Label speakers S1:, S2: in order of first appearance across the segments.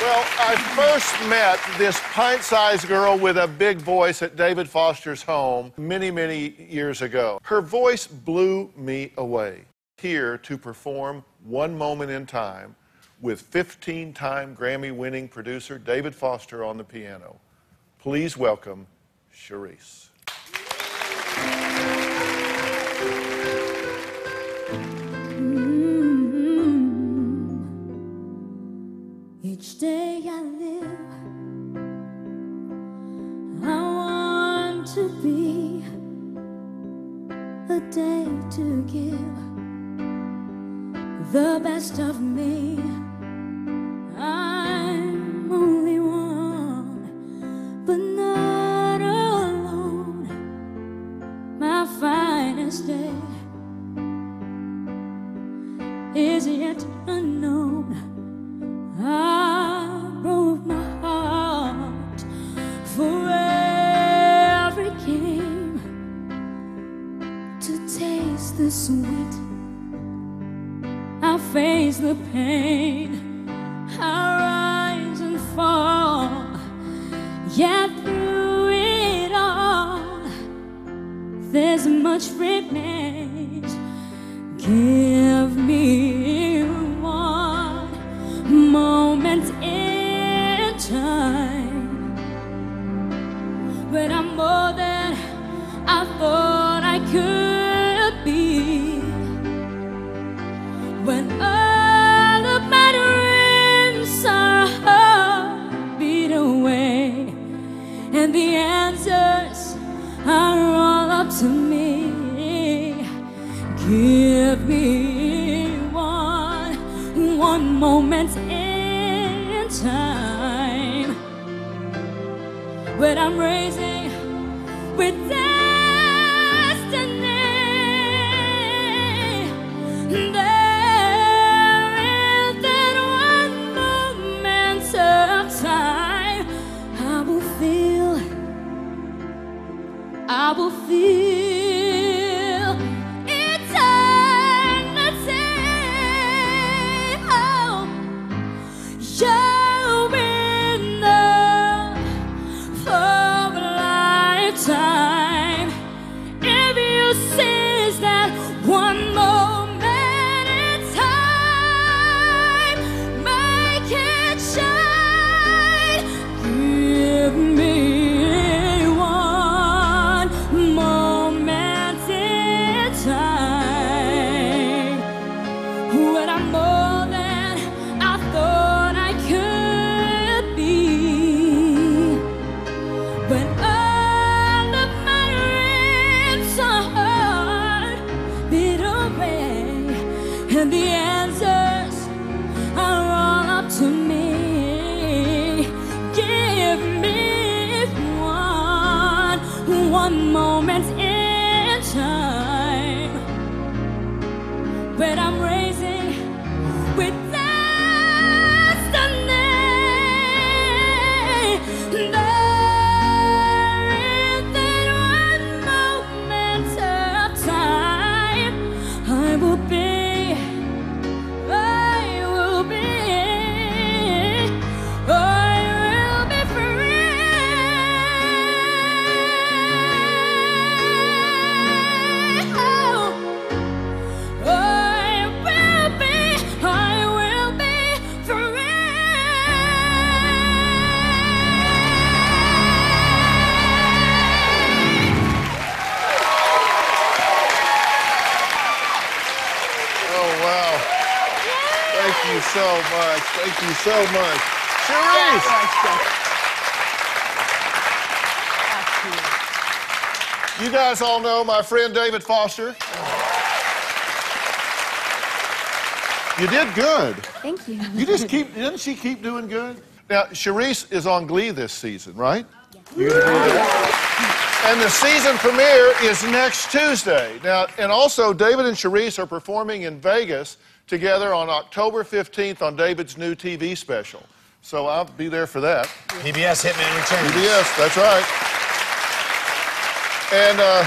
S1: Well, I first met this pint sized girl with a big voice at David Foster's home many, many years ago. Her voice blew me away. Here to perform One Moment in Time with 15 time Grammy winning producer David Foster on the piano. Please welcome Charice.
S2: Each day I live, I want to be a day to give the best of me. I'm only one, but not alone. My finest day is yet unknown. Taste the sweet. I face the pain, I rise and fall. Yet through it all, there's much remains. Give me one moment in time when I'm more than I thought I could Give me one, one moment in time when I'm raising with destiny. time. One moment in time. When I'm raising
S1: you so much. Thank you so much. Charice! You guys all know my friend David Foster. You did good.
S3: Thank you.
S1: You just keep, didn't she keep doing good? Now, Charice is on Glee this season, right? You're gonna do that. And the season premiere is next Tuesday. Now, and also, David and Charice are performing in Vegas together on October 15th on David's new TV special. So I'll be there for that.
S4: PBS Hitman Returns.
S1: PBS, that's right. And uh,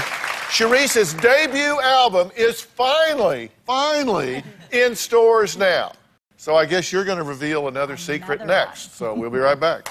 S1: Charice's debut album is finally, finally in stores now. So I guess you're going to reveal another secret
S3: Another one.
S1: next. So we'll be right back.